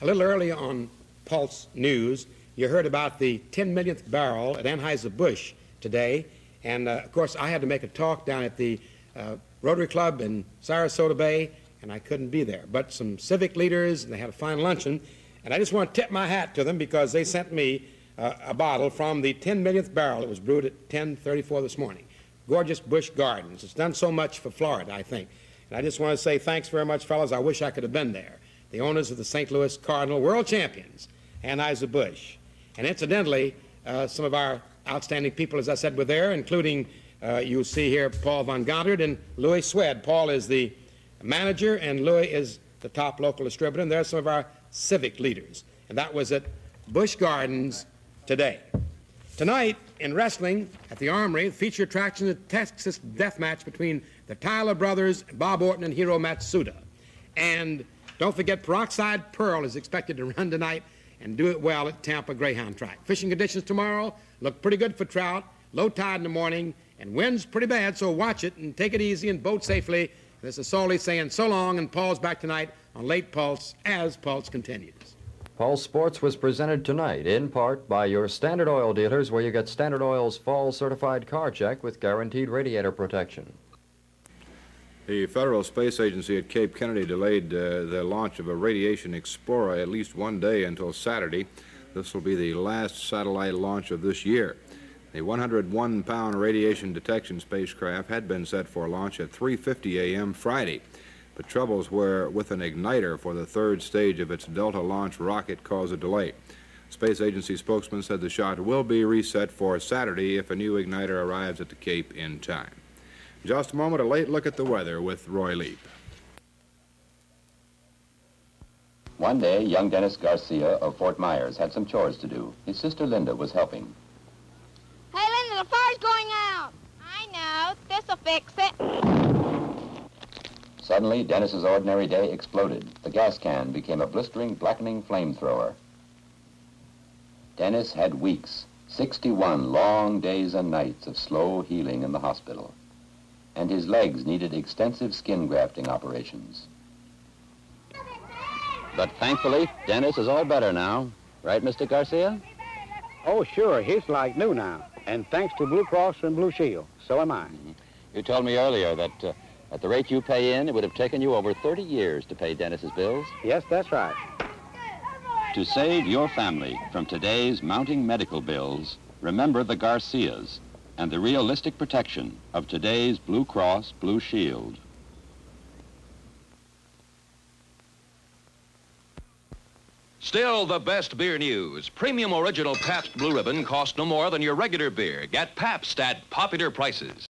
A little early on Pulse News, you heard about the 10 millionth barrel at Anheuser-Busch today. And, uh, of course, I had to make a talk down at the uh, Rotary Club in Sarasota Bay, and I couldn't be there. But some civic leaders, and they had a fine luncheon. And I just want to tip my hat to them because they sent me uh, a bottle from the 10 millionth barrel. It was brewed at 1034 this morning. Gorgeous Busch Gardens. It's done so much for Florida, I think. And I just want to say thanks very much, fellas. I wish I could have been there. The owners of the St. Louis Cardinal world champions, Anheuser-Busch. And incidentally, uh, some of our outstanding people, as I said, were there, including, uh, you'll see here, Paul Von Goddard and Louis Swed. Paul is the manager, and Louis is the top local distributor, and there are some of our civic leaders. And that was at Busch Gardens today. Tonight, in wrestling at the Armory, the feature attraction is a Texas death match between the Tyler brothers, Bob Orton, and Hiro Matsuda. And don't forget, Peroxide Pearl is expected to run tonight and do it well at Tampa Greyhound Track. Fishing conditions tomorrow look pretty good for trout, low tide in the morning, and wind's pretty bad, so watch it and take it easy and boat safely. This is Sawley saying so long, and Paul's back tonight on Late Pulse as Pulse continues. Pulse Sports was presented tonight in part by your Standard Oil dealers, where you get Standard Oil's fall certified car check with guaranteed radiator protection. The Federal Space Agency at Cape Kennedy delayed uh, the launch of a Radiation Explorer at least one day until Saturday. This will be the last satellite launch of this year. The 101-pound radiation detection spacecraft had been set for launch at 3.50 a.m. Friday, but troubles were with an igniter for the third stage of its Delta launch rocket caused a delay. Space Agency spokesman said the shot will be reset for Saturday if a new igniter arrives at the Cape in time. Just a moment, a late look at the weather with Roy Leep. One day, young Dennis Garcia of Fort Myers had some chores to do. His sister Linda was helping. Hey, Linda, the fire's going out. I know. This'll fix it. Suddenly, Dennis's ordinary day exploded. The gas can became a blistering, blackening flamethrower. Dennis had weeks, 61 long days and nights of slow healing in the hospital. And his legs needed extensive skin grafting operations. But thankfully, Dennis is all better now. Right, Mr. Garcia? Oh, sure. He's like new now. And thanks to Blue Cross and Blue Shield, so am I. Mm-hmm. You told me earlier that uh, at the rate you pay in, it would have taken you over 30 years to pay Dennis's bills. Yes, that's right. To save your family from today's mounting medical bills, remember the Garcias and the realistic protection of today's Blue Cross Blue Shield. Still the best beer news. Premium original Pabst Blue Ribbon costs no more than your regular beer. Get Pabst at popular prices.